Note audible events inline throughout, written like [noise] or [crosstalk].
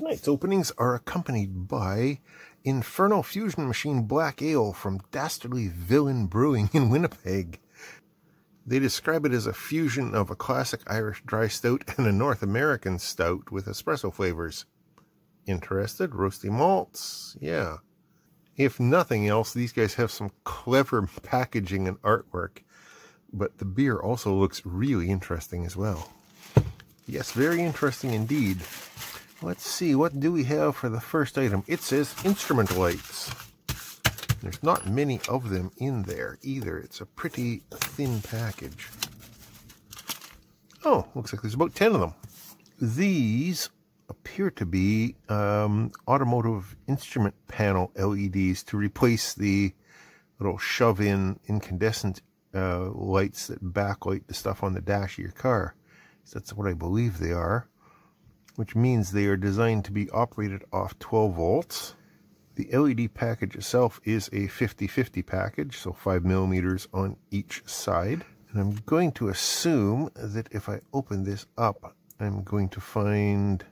Tonight's openings are accompanied by Infernal Fusion Machine Black Ale from Dastardly Villain Brewing in Winnipeg. They describe it as a fusion of a classic Irish dry stout and a North American stout with espresso flavors. Interested? Roasty malts? Yeah. If nothing else, these guys have some clever packaging and artwork, but the beer also looks really interesting as well. Yes, very interesting indeed. Let's see, what do we have for the first item? It says instrument lights. There's not many of them in there either. It's a pretty thin package. Oh, looks like there's about 10 of them. These appear to be um, automotive instrument panel LEDs to replace the little shove-in incandescent uh, lights that backlight the stuff on the dash of your car. So that's what I believe they are, which means they are designed to be operated off 12 volts. The LED package itself is a 50-50 package, so 5 millimeters on each side. And I'm going to assume that if I open this up, I'm going to find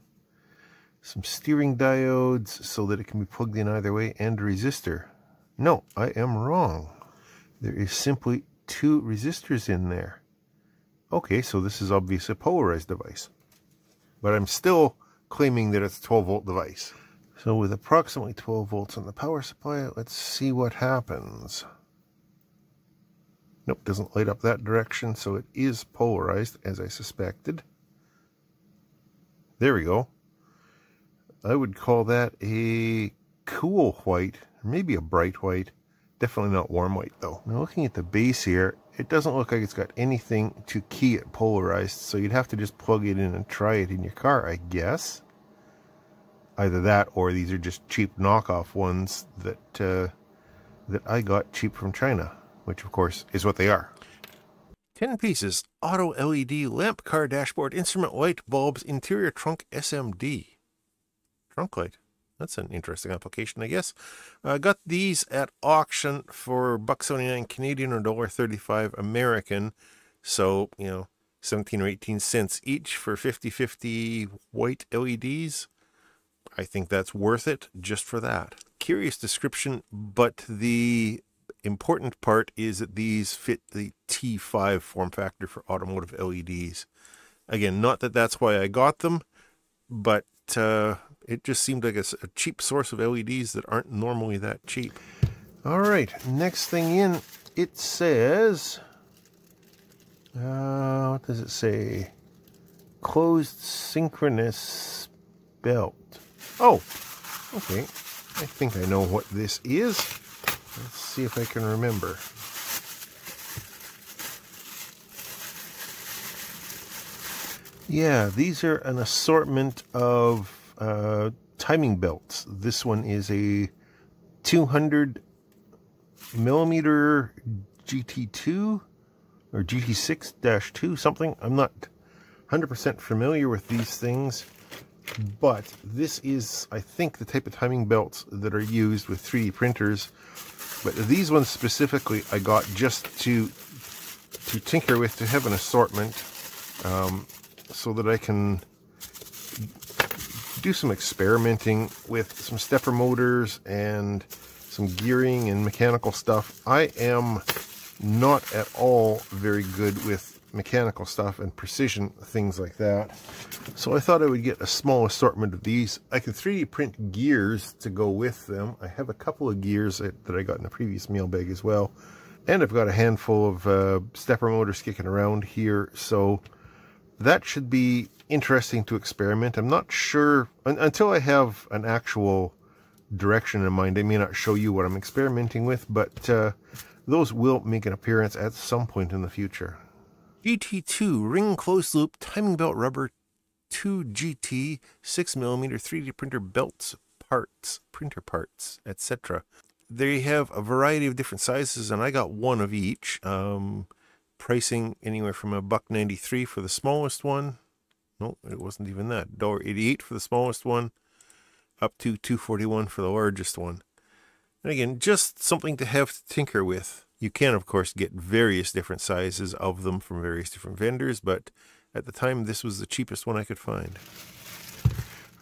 some steering diodes so that it can be plugged in either way and a resistor. No, I am wrong. There is simply two resistors in there. Okay, so this is obviously a polarized device. But I'm still claiming that it's a 12 volt device. So with approximately 12 volts on the power supply, let's see what happens. Nope, doesn't light up that direction, so it is polarized, as I suspected. There we go. I would call that a cool white, maybe a bright white. Definitely not warm white though. Now looking at the base here, it doesn't look like it's got anything to key it polarized, so you'd have to just plug it in and try it in your car, I guess. Either that or these are just cheap knockoff ones that uh, that I got cheap from China, which of course is what they are. 10 pieces, auto LED lamp car dashboard instrument light bulbs interior trunk SMD trunk light. That's an interesting application, I guess. I uh, got these at auction for buck seventy nine Canadian or dollar thirty five American. So you know, seventeen or eighteen cents each for 50-50 white LEDs. I think that's worth it just for that. Curious description, but the important part is that these fit the T5 form factor for automotive LEDs. Again, not that that's why I got them, but uh, it just seemed like a, a, cheap source of LEDs that aren't normally that cheap. All right, next thing in, it says, uh, what does it say? Closed synchronous belt. Oh, okay. I think I know what this is. Let's see if I can remember. Yeah, these are an assortment of uh, timing belts. This one is a 200 millimeter GT2 or GT6-2 something. I'm not 100% familiar with these things, but this is, I think, the type of timing belts that are used with 3D printers. But these ones specifically, I got just to to tinker with, to have an assortment, um, so that I can do some experimenting with some stepper motors and some gearing and mechanical stuff. I am not at all very good with mechanical stuff and precision things like that. So I thought I would get a small assortment of these. I can 3D print gears to go with them. I have a couple of gears that, that I got in the previous meal mailbag as well. And I've got a handful of uh, stepper motors kicking around here. So that should be interesting to experiment. I'm not sure until I have an actual direction in mind. I may not show you what I'm experimenting with, but uh, those will make an appearance at some point in the future. GT2 ring closed loop timing belt rubber 2 GT 6mm 3D printer belts parts, printer parts, etc. They have a variety of different sizes, and I got one of each. Um, pricing anywhere from a buck 93 for the smallest one no, it wasn't even that. Dollar 88 for the smallest one, up to 241 for the largest one. And again, just something to have to tinker with. You can, of course, get various different sizes of them from various different vendors, but at the time, this was the cheapest one I could find.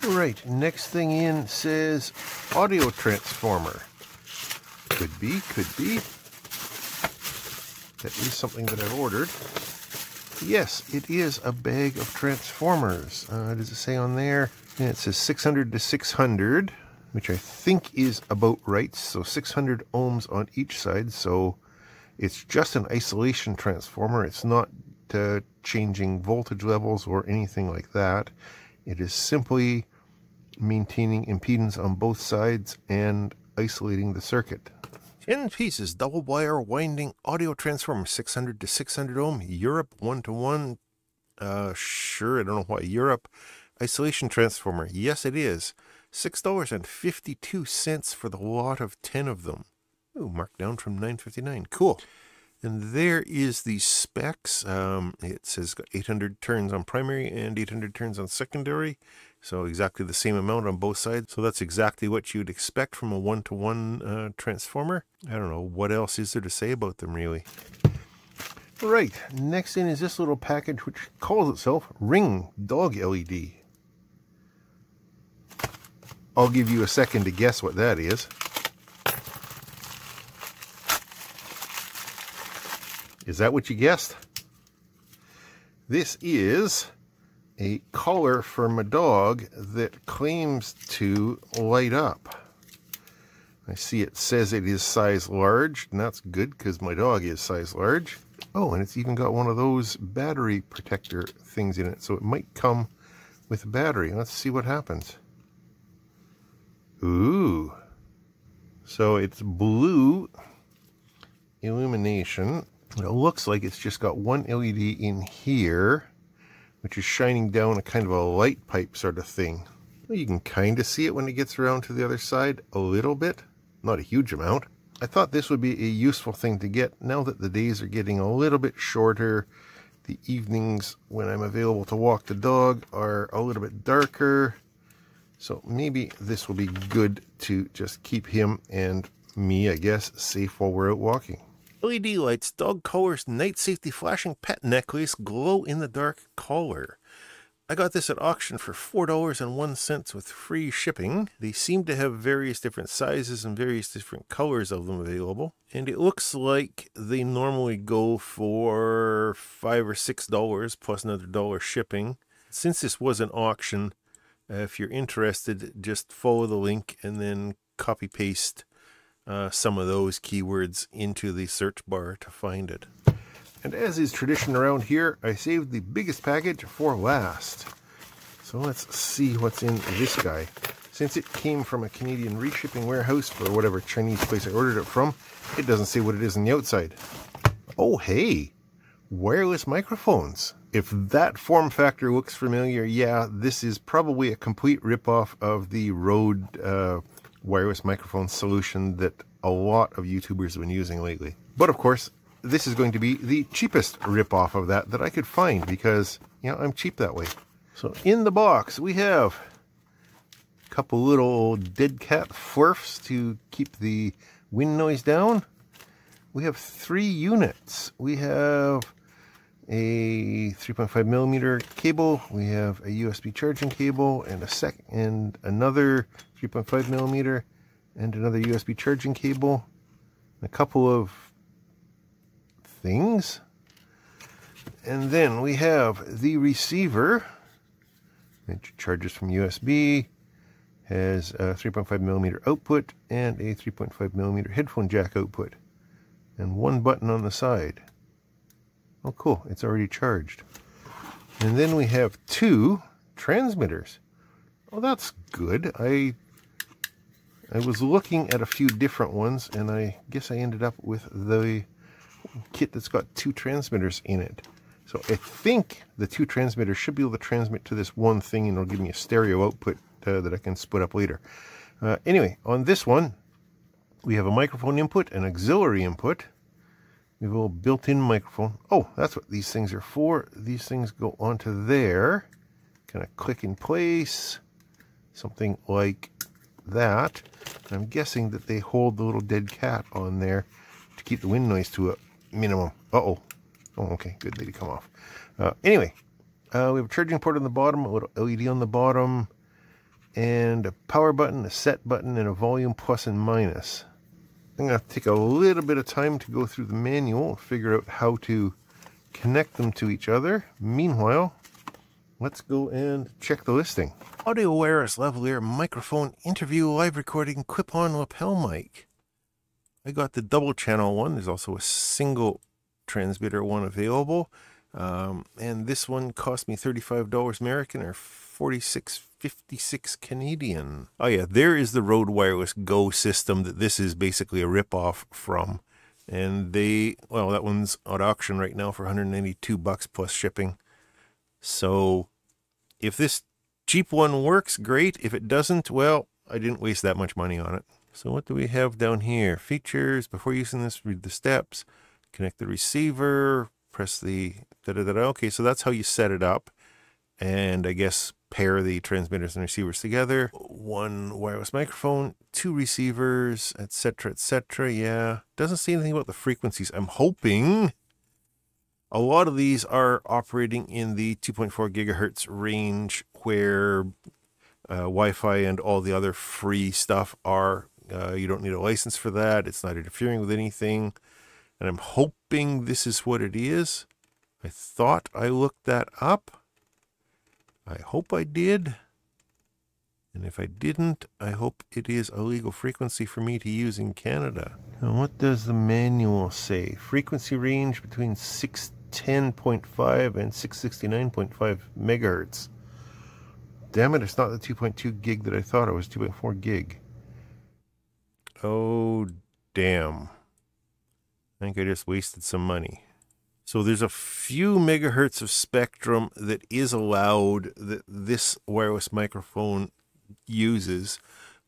Right, next thing in says audio transformer. Could be, could be. That is something that I've ordered. Yes, it is a bag of transformers. Uh, does it say on there? It says 600 to 600, which I think is about right. So 600 ohms on each side. So it's just an isolation transformer. It's not uh, changing voltage levels or anything like that. It is simply maintaining impedance on both sides and isolating the circuit. 10 pieces double wire winding audio transformer 600 to 600 ohm Europe 1 to 1 uh sure I don't know why Europe isolation transformer. Yes it is. $6.52 for the lot of 10 of them. Ooh, marked down from 959 cool. And there is the specs. Um, it says 800 turns on primary and 800 turns on secondary so exactly the same amount on both sides. So that's exactly what you'd expect from a one-to-one -one, uh, transformer. I don't know, what else is there to say about them really? Right, next in is this little package which calls itself Ring Dog LED. I'll give you a second to guess what that is. Is that what you guessed? This is a collar for my dog that claims to light up. I see it says it is size large, and that's good because my dog is size large. Oh, and it's even got one of those battery protector things in it, so it might come with a battery. Let's see what happens. Ooh. So it's blue illumination. It looks like it's just got one LED in here which is shining down a kind of a light pipe sort of thing. You can kind of see it when it gets around to the other side a little bit, not a huge amount. I thought this would be a useful thing to get now that the days are getting a little bit shorter. The evenings when I'm available to walk the dog are a little bit darker. So maybe this will be good to just keep him and me, I guess, safe while we're out walking. LED lights, dog collars, night safety flashing pet necklace, glow in the dark collar. I got this at auction for $4.01 with free shipping. They seem to have various different sizes and various different colors of them available. And it looks like they normally go for 5 or $6 plus another dollar shipping. Since this was an auction, uh, if you're interested, just follow the link and then copy paste uh, some of those keywords into the search bar to find it. And as is tradition around here, I saved the biggest package for last. So let's see what's in this guy. Since it came from a Canadian reshipping warehouse for whatever Chinese place I ordered it from, it doesn't say what it is on the outside. Oh, hey, wireless microphones. If that form factor looks familiar, yeah, this is probably a complete ripoff of the Rode uh, wireless microphone solution that a lot of YouTubers have been using lately. But of course, this is going to be the cheapest ripoff of that that I could find because, you know, I'm cheap that way. So in the box, we have a couple little dead cat flurfs to keep the wind noise down. We have three units. We have a 3.5 millimeter cable. We have a USB charging cable and a sec and another 3.5 millimeter and another USB charging cable. A couple of things. And then we have the receiver, which charges from USB, has a 3.5 millimeter output and a 3.5 millimeter headphone jack output, and one button on the side. Oh, cool. It's already charged. And then we have two transmitters. Oh, that's good. I I was looking at a few different ones, and I guess I ended up with the kit that's got two transmitters in it. So I think the two transmitters should be able to transmit to this one thing, and it'll give me a stereo output uh, that I can split up later. Uh, anyway, on this one, we have a microphone input, an auxiliary input, we have a little built-in microphone. Oh, that's what these things are for. These things go onto there. Kind of click in place. Something like that. I'm guessing that they hold the little dead cat on there to keep the wind noise to a minimum. Uh-oh. Oh, okay. Good. Lady come off. Uh, anyway, uh, we have a charging port on the bottom, a little LED on the bottom, and a power button, a set button, and a volume plus and minus. I'm going to take a little bit of time to go through the manual and figure out how to connect them to each other. Meanwhile, let's go and check the listing. Audio Wireless lavalier microphone interview live recording clip-on lapel mic. I got the double channel one. There's also a single transmitter one available. Um, and this one cost me $35 American or 46.56 Canadian. Oh yeah, there is the Rode Wireless Go system that this is basically a ripoff from. And they, well, that one's at auction right now for 192 bucks plus shipping. So if this cheap one works, great. If it doesn't, well, I didn't waste that much money on it. So what do we have down here? Features. Before using this, read the steps. Connect the receiver. Press the da da. da. Okay, so that's how you set it up. And I guess pair the transmitters and receivers together. One wireless microphone, two receivers, etc., etc. Yeah, doesn't say anything about the frequencies. I'm hoping a lot of these are operating in the 2.4 gigahertz range where uh, Wi-Fi and all the other free stuff are. Uh, you don't need a license for that. It's not interfering with anything. And I'm hoping this is what it is. I thought I looked that up. I hope I did. And if I didn't, I hope it is a legal frequency for me to use in Canada. What does the manual say? Frequency range between 610.5 and 669.5 megahertz. Damn it, it's not the 2.2 gig that I thought it was, 2.4 gig. Oh, damn. I think I just wasted some money. So there's a few megahertz of spectrum that is allowed that this wireless microphone uses.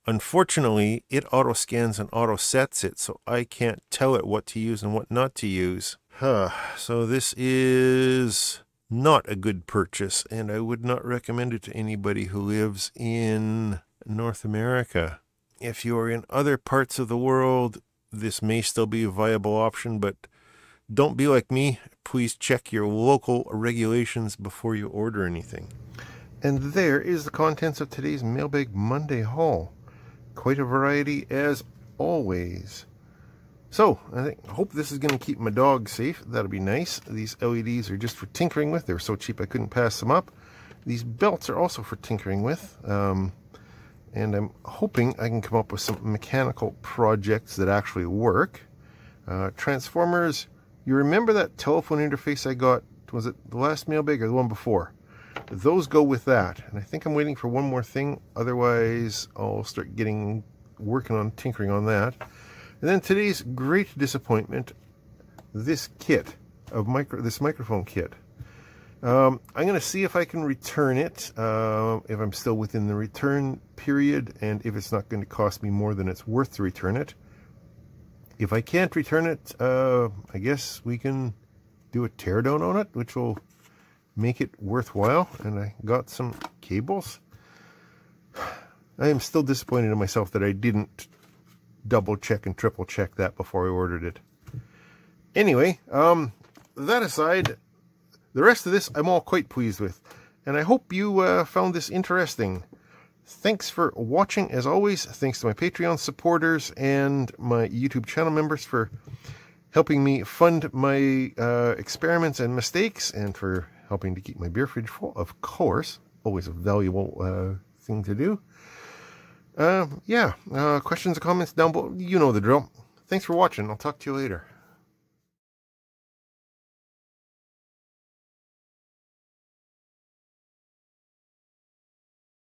Unfortunately, it auto scans and auto sets it, so I can't tell it what to use and what not to use. Huh. So this is not a good purchase, and I would not recommend it to anybody who lives in North America. If you are in other parts of the world, this may still be a viable option, but don't be like me. Please check your local regulations before you order anything. And there is the contents of today's Mailbag Monday haul. Quite a variety as always. So, I think, hope this is going to keep my dog safe. That'll be nice. These LEDs are just for tinkering with. They're so cheap I couldn't pass them up. These belts are also for tinkering with. Um, and I'm hoping I can come up with some mechanical projects that actually work. Uh, transformers you remember that telephone interface I got? Was it the last mailbag or the one before? Those go with that. And I think I'm waiting for one more thing. Otherwise, I'll start getting working on tinkering on that. And then today's great disappointment, this kit of micro, this microphone kit. Um, I'm going to see if I can return it, uh, if I'm still within the return period, and if it's not going to cost me more than it's worth to return it if I can't return it, uh, I guess we can do a teardown on it, which will make it worthwhile. And I got some cables. [sighs] I am still disappointed in myself that I didn't double check and triple check that before I ordered it. Anyway, um, that aside, the rest of this I'm all quite pleased with. And I hope you uh, found this interesting. Thanks for watching, as always. Thanks to my Patreon supporters and my YouTube channel members for helping me fund my uh, experiments and mistakes and for helping to keep my beer fridge full, of course. Always a valuable uh, thing to do. Uh, yeah, uh, questions or comments down below. You know the drill. Thanks for watching. I'll talk to you later.